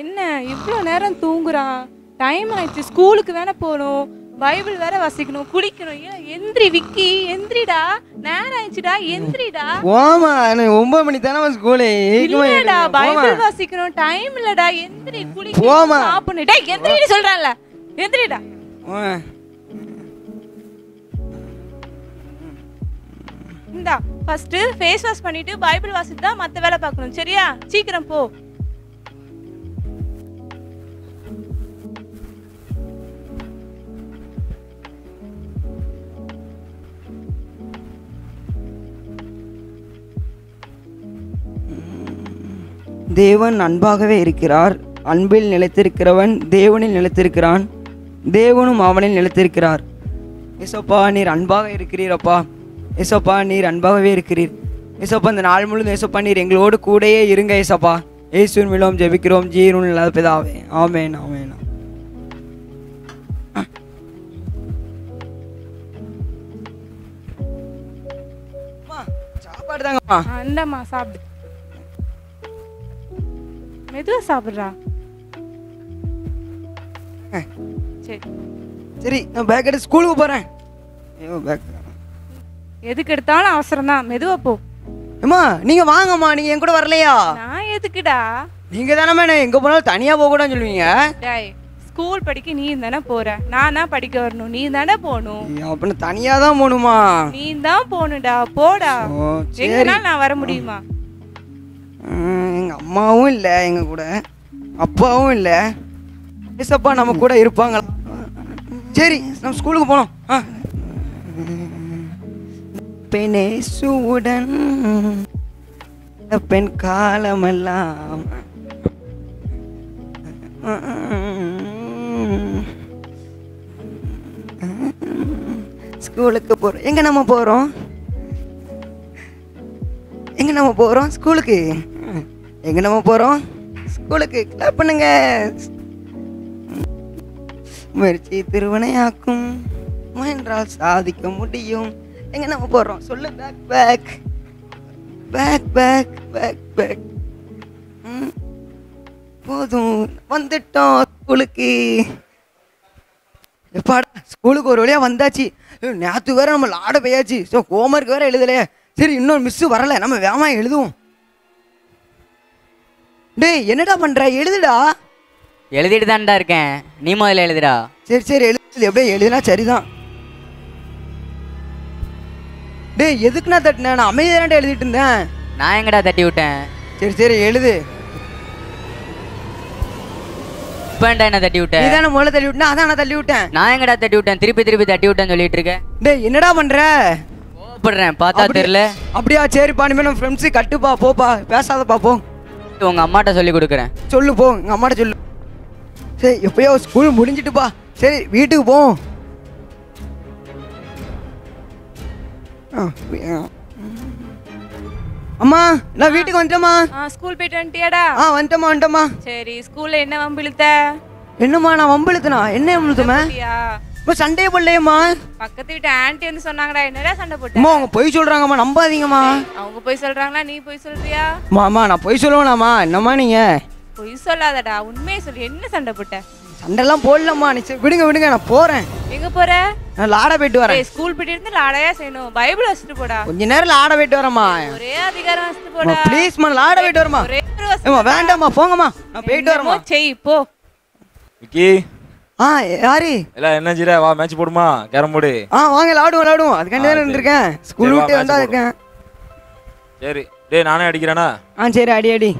என்ன இவ்வளோ நேரம் தூங்குறான்? டைம் ஆயிடுச்சு ஸ்கூலுக்கு வேணா போகணும். பைபிள் வேற வாசிக்கணும் குளிக்கணும். ஏன் எந்திரி விக்கி எந்திரிடா. நேரம் ஆயிடுச்சுடா எந்திரிடா. ஓமா எனக்கு ஒன்பது மணி தானே ஸ்கூலு? இல்லடா பைபிள் வாசிக்கணும். டைம் இல்லடா எந்திரி குளிக்கணும் போம்மா. சாப்பிடணும். டேய் எந்திரிடி சொல்றேன்ல. எந்திரிடா. இந்தா ஃபர்ஸ்ட் ஃபேஸ் வாஷ் பண்ணிட்டு பைபிள் வாசிட்டு தான் மத்த வேலை பார்க்கணும். சரியா? சீக்கிரம் போ. தேவன் அன்பாகவே இருக்கிறார். அன்பில் நிலைத்திருக்கிறவன் தேவனில் நிலைத்திருக்கிறான். தேவனும் அவனில் நிலைத்திருக்கிறார். எசோப்பா நீர் அன்பாக இருக்கிறீரப்பா. எசோப்பா நீர் அன்பாகவே இருக்கிறீர். எசோப்பா இந்த நாள் முழுதும் எசோப்பா நீர் எங்களோடு கூடயே இருங்க ஏசப்பா. ஏசுன் விழோம் ஜெபிக்கிறோம். ஜீருன் இல்லாத பிதாவே. ஆமேன் ஆமேன். சாப்பாடு தாங்கம்மா. இந்தம்மா சாப்பிடு. மெதுவா சாப்பிடுறா. சரி. சரி நான் பேக் எடுத்து ஸ்கூலுக்கு போகிறேன் ஐயோ பேக் எதுக்கு எடுத்தாலும் அவசரம் தான் மெதுவா போ. அம்மா நீங்கள் வாங்கம்மா நீங்கள் என் கூட வரலையா? நான் எதுக்குடா? நீங்கள் தானே எங்கே போனாலும் தனியாக போகக்கூடாதுன்னு சொல்லுவீங்க? டேய் ஸ்கூல் படிக்க நீ தானே போற. நான் தான் படிக்க வரணும். நீ தானே போகணும். அப்படின்னு தனியாக தான் போகணுமா? நீ தான் போகணும்டா. போடா. எங்கனால நான் வர முடியுமா? எங்கள் அம்மாவும் இல்லை எங்கள் கூட. அப்பாவும் இல்லை. ஏசப்பா நம்ம கூட இருப்பாங்களா? சரி நம்ம ஸ்கூலுக்கு போனோம் ஆ. பெணேசுடன் பெண் காலமெல்லாம். ஸ்கூலுக்கு போகிறோம் எங்கே நம்ம போகிறோம் எங்கே நம்ம போகிறோம் ஸ்கூலுக்கு? எங்கே நம்ம போகிறோம் ஸ்கூலுக்கு கிளாப் பண்ணுங்க. முயற்சி திருவனையாக்கும். முயன்றால் சாதிக்க முடியும். எங்கே நம்ம போகிறோம் சொல்லு bag bag bag bag bag bag போதும். வந்துட்டோம் ஸ்கூலுக்கு. எப்பாடா ஸ்கூலுக்கு ஒரு வழியாக வந்தாச்சு. நேற்று வேற நம்ம லாட போயாச்சு. ஸோ ஹோம்ஒர்க் வேற எழுதலையே. சரி இன்னொரு மிஸ்ஸு வரல. நம்ம வேகமாக எழுதுவோம். டேய் என்னடா பண்ற? எழுதுடா. எழுதிட்டு தான்டா இருக்கேன். நீ முதல்ல எழுதுடா. சரி சரி எழுது. எப்படியே எழுதுனா சரிதான். டேய் எதுக்கு நான் தட்டினேன் நான் அமைதியாண்டா எழுதிட்டு இருந்தேன். நான் எங்கடா தட்டி விட்டேன்? சரி சரி எழுது. இப்பன்டா என்ன தட்டி விட்ட. நீ தானே முதல்ல தள்ளி விட்டா அதான் நான் விட்டேன். நான் எங்கடா தட்டி விட்டேன்? திருப்பி திருப்பி தட்டி விட்டேன்னு சொல்லிட்டு இருக்க. டேய் என்னடா பண்ற? கோவப்படுறேன். பார்த்தா தெரியல. அப்படியா? சரிப்பா இனிமேல் நம்ம ஃப்ரெண்ட்ஸு கட்டுப்பா போப்பா. பேசாதப்பா போ. உங்க அம்மாட்ட சொல்லி கொடுக்குறேன். சொல்லு போ. எங்கள் அம்மாட்ட சொல்லு. சரி எப்பயோ ஸ்கூல் முடிஞ்சிட்டுப்பா. சரி வீட்டுக்கு போ. ஆ, வி- ஆ. அம்மா நான் வீட்டுக்கு வந்துட்டேம்மா. ஸ்கூல் போயிட்டு வந்துட்டியாடா? ஆ வந்துட்டேம்மா வந்துட்டேம்மா. சரி ஸ்கூல்ல என்ன வம்பு இழுத்த என்னம்மா நான் வம்பிழுத்தனா? என்ன வம்பிழுத்தமே? இப்போ சண்டே போடலையேம்மா. பக்கத்து வீட்டு ஆன்ட்டி வந்து சொன்னாங்கடா என்னடா சண்டை போட்ட? அம்மா அவங்க பொய் சொல்கிறாங்கம்மா நம்பாதீங்கம்மா. அவங்க போய் சொல்றாங்களா நீ போய் சொல்றியா? அம்மா அம்மா நான் பொய் சொல்லுவேனாம்மா என்னம்மா நீங்கள் பொய் சொல்லாதடா உண்மையை சொல்லு என்ன சண்டை போட்ட? சண்டைலாம் போடலம்மா நீ சரி விடுங்க விடுங்க நான் போகிறேன் எங்க போற? நான் லாட போயிட்டு வரேன். ஸ்கூல் போயிட்டு இருந்து லாடையா செய்யணும். பைபிள் வச்சுட்டு போடா. கொஞ்ச நேரம் லாட போயிட்டு வரேம்மா. ஒரே அதிகாரம் வச்சுட்டு போடா. ப்ளீஸ்மா லாட போயிட்டு வரமா ஒரே ஒரு வசனம் ஏம்மா வேண்டாம்மா போங்கம்மா. நான் போயிட்டு வரேம்மா. என்னமோ செய் போ. விக்கி. ஆ யாரு? எல்லாம் என்ன ஜீரா வா மேட்ச் போடுமா? கேரம் போர்டு ஆ வாங்க விளாடுவோம் விளாடுவோம். அதுக்காண்டி தான். இருந்திருக்கேன். ஸ்கூல் விட்டு வந்தா இருக்கேன். சரி. டேய் நானே அடிக்கிறேனா? ஆ சரி அடி அடி.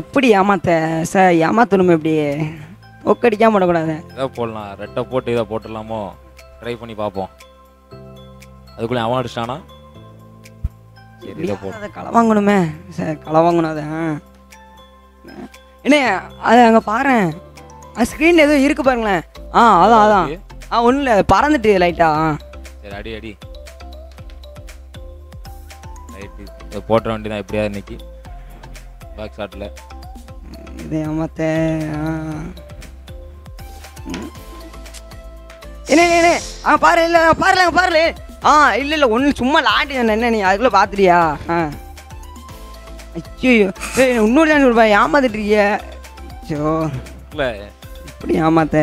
எப்படி ஏமாத்த? சார் ஏமாத்தணும் எப்படி ஒக்கடிக்காம விடக்கூடாது. இதை போடலாம். ரெட்டை போட்டு இதை போட்டுடலாமோ? ட்ரை பண்ணி பார்ப்போம். அதுக்குள்ளே அவன் அடிச்சிட்டானா? சரி அதை களை வாங்கணுமே சார் களை வாங்கணும் அதை. என்ன அது அங்கே பாரு ஸ்க்ரீன் ஏதோ இருக்கு பாருங்களேன். ஆ அதான் அதான். ஆ ஒன்றும் இல்லை பறந்துட்டு லைட்டா சரி அடி அடி. இதை போட்டுற வேண்டி தான் எப்படியாவது இன்னைக்கு பேக் ஷாட்டில் இது ஏமாத்த. என்ன என்ன, ஆ பாரு இல்லை பாருல பாருல. ஆ இல்லை இல்லை ஒன்று சும்மா லாண்டி என்ன நீ அதுக்குள்ளே பார்த்துட்டியா ஆ. ஐயோ ஏய் இன்னொரு தான் சொல்லுவேன் ஏமாத்திட்டுருக்கிய. ஐயோ. இல்லை. இப்படி ஏமாத்த.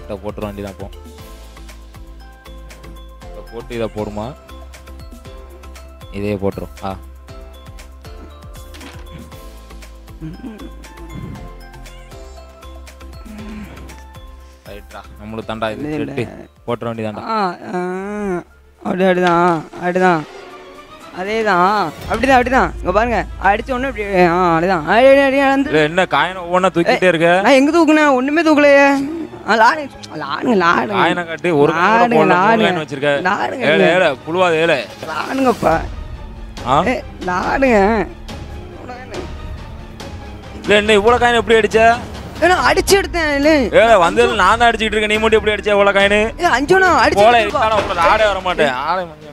இதை போட்டுற வேண்டியதான் அப்போ இதை போட்டு இதை போடுமா? இதையே போட்டுரும் ஆ. ரைட்ரா நம்மளுக்கு தாண்டா இது போட்டுற ஆ, அப்படி அப்படிதான் அப்படிதான். அதே தான் அப்படிதான் அப்படிதான். இங்கே பாருங்க. அடிச்ச உடனே இப்படி ஆ அப்படிதான். அடி அடி அடி நடந்து இல்லை என்ன காயினை ஒவ்வொன்றா தூக்கிட்டே இருக்க? நான் எங்கே தூக்குனேன் ஒன்றுமே தூக்கலையே. லாடுங்க லாடுங்க காயினை காட்டி ஒரு லாடுங்க, லாடுங்க. வச்சிருக்க. லாடுங்க. ஏழை ஏழை புழுவாது ஏழை லாடுங்கப்பா. லாடுங்க. என்ன இவ்வளோ காயின் எப்படி அடிச்ச? ஏன்னா அடிச்சு எடுத்தேன் இல்லை ஏழை வந்ததுல நான் தான் அடிச்சிட்டு இருக்கேன். நீ மட்டும் எப்படி அடிச்ச இவ்வளோ காயின் ஏ அஞ்சோனா அடிச்சு போல. இருக்கான ஆடே வர மாட்டேன்.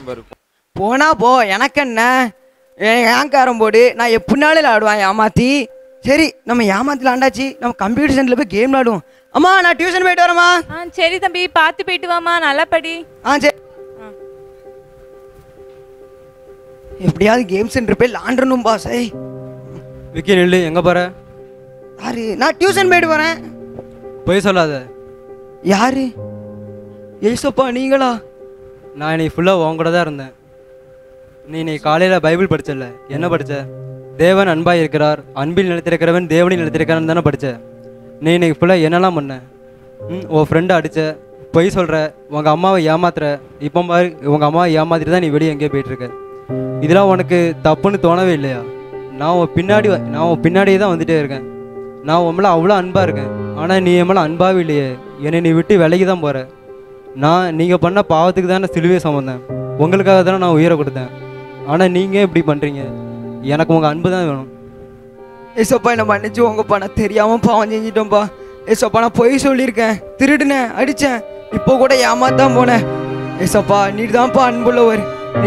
பாரு. போனா போ எனக்கு என்ன? ஏங்காரம் போடு? நான் எப்படினாலும் விளாடுவேன் ஏமாத்தி. சரி நம்ம ஏமாத்தி விளாண்டாச்சு நம்ம கம்ப்யூட்டர் சென்டரில் போய் கேம் விளாடுவோம் அம்மா நான் டியூஷன் போயிட்டு வரேம்மா. சரி தம்பி பார்த்து போயிட்டு வாமா நல்லா படி. ஆ சரி. எப்படியாவது கேம் சென்டர் போய் விளாண்டுறணும் பாஸ் விக்கி நெல்லு எங்கே போகிற யாரு? நான் டியூஷன் போயிட்டு வரேன். பொய் சொல்லாத. யாரு? ஏசப்பா நீங்களா? நான் இன்னைக்கு ஃபுல்லாக உன் கூட தான் இருந்தேன். நீ இன்னைக்கு காலையில் பைபிள் படிச்சல என்ன படிச்ச? தேவன் அன்பாக இருக்கிறார். அன்பில் நிலைத்திருக்கிறவன் தேவனில் நிலைத்திருக்கிறான் தானே படிச்ச? நீ இன்னைக்கு ஃபுல்லாக என்னெல்லாம் பண்ண? ம் உன் ஃப்ரெண்டை அடிச்ச பொய் சொல்கிற உங்கள் அம்மாவை ஏமாத்துற இப்போ பாரு உங்கள் அம்மாவை ஏமாத்திட்டு தான் நீ வெளியே எங்கேயோ போயிட்டுருக்க இதெல்லாம் உனக்கு தப்புன்னு தோணவே இல்லையா? நான் உன் பின்னாடி வ- நான் உன் பின்னாடியே தான் வந்துட்டே இருக்கேன். நான் உன் மேலே அவ்வளோ அன்பாக இருக்கேன். ஆனால் நீ என் மேலே அன்பாகவே இல்லையே. என்னை நீ விட்டு விலகி தான் போகிற நான் நீங்கள் பண்ண பாவத்துக்கு தானே சிலுவையை சுமந்தேன். உங்களுக்காக தானே நான் உயிரை கொடுத்தேன். ஆனால் நீங்கள் இப்படி பண்ணுறீங்க எனக்கு உங்கள் அன்பு தான் வேணும். ஏசப்பா என்ன மன்னிச்சு உங்கப்பா நான் தெரியாமல் பாவம் செஞ்சிட்டோம்ப்பா ஏசப்பா நான் பொய் சொல்லியிருக்கேன். திருடுனேன் அடித்தேன் இப்போ கூட ஏமாத்தான் போனேன். ஏசப்பா நீ தான்ப்பா அன்புள்ளவர்.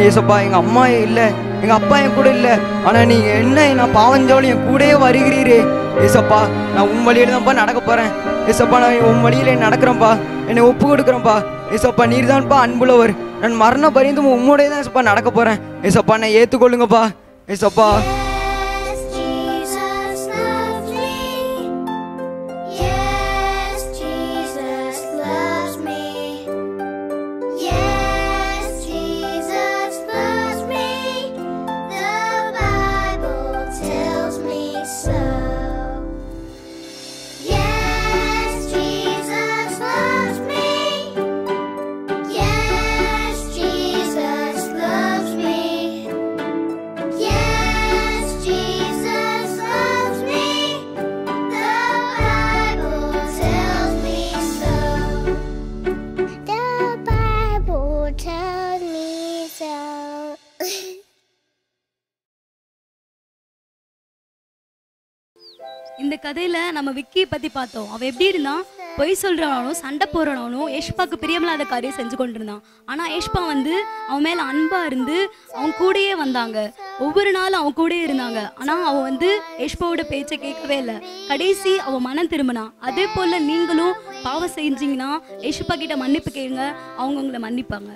ஏசப்பா எங்கள் அம்மா இல்லை எங்கள் அப்பா என் கூட இல்லை. ஆனால் நீங்கள் என்ன நான் பாவஞ்சாலும் என் கூடயே வருகிறீரே. ஏசப்பா நான் உன் வழியில தான்ப்பா நடக்க போகிறேன் ஏசப்பா நான் உன் வழியில நடக்கிறேன்ப்பா என்னை ஒப்பு கொடுக்குறேன்ப்பா ஏசப்பா நீர் தான்ப்பா அன்புள்ளவர். நான் மரண பரிந்தும் உம்மோடய தான் ஏசப்பா நடக்க போகிறேன் ஏசப்பா நான் ஏற்றுக்கொள்ளுங்கப்பா ஏசப்பா. இந்த கதையில நம்ம விக்கியை பத்தி பார்த்தோம். அவன் எப்படி இருந்தான் பொய் சொல்றவனும் சண்டை போறவனும் ஏஷ்பாக்கு பிரியமில்லாத காரியம் செஞ்சு கொண்டிருந்தான். ஆனா ஏஷ்பா வந்து அவன் மேல அன்பா இருந்து அவன் கூடயே வந்தாங்க. ஒவ்வொரு நாளும் அவன் கூடயே இருந்தாங்க. ஆனா அவன் வந்து ஏஷ்பாவோட பேச்சை கேட்கவே இல்லை. கடைசி அவன் மனம் திரும்பினான் அதே போல நீங்களும் பாவம் செஞ்சீங்கன்னா ஏஷ்பா கிட்ட மன்னிப்பு கேளுங்க அவங்க உங்களை மன்னிப்பாங்க.